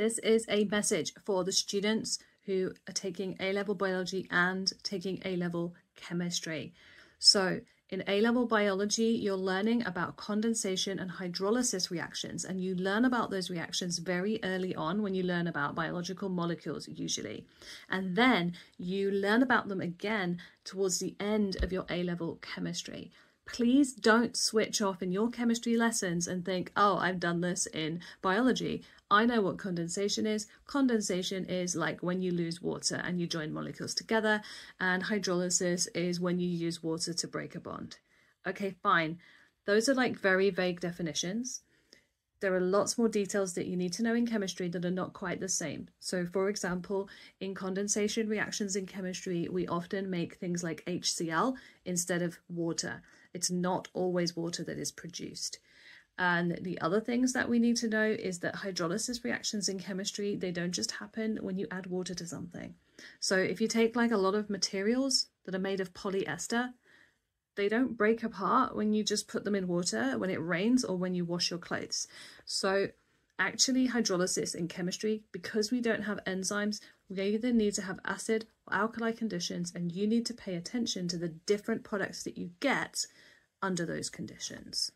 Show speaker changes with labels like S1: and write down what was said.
S1: This is a message for the students who are taking A-level biology and taking A-level chemistry. So in A-level biology, you're learning about condensation and hydrolysis reactions, and you learn about those reactions very early on when you learn about biological molecules usually. And then you learn about them again towards the end of your A-level chemistry please don't switch off in your chemistry lessons and think, oh, I've done this in biology. I know what condensation is. Condensation is like when you lose water and you join molecules together, and hydrolysis is when you use water to break a bond. Okay, fine. Those are like very vague definitions. There are lots more details that you need to know in chemistry that are not quite the same. So, for example, in condensation reactions in chemistry, we often make things like HCl instead of water. It's not always water that is produced. And the other things that we need to know is that hydrolysis reactions in chemistry, they don't just happen when you add water to something. So if you take like a lot of materials that are made of polyester, they don't break apart when you just put them in water, when it rains, or when you wash your clothes. So actually hydrolysis in chemistry, because we don't have enzymes, we either need to have acid alkali conditions, and you need to pay attention to the different products that you get under those conditions.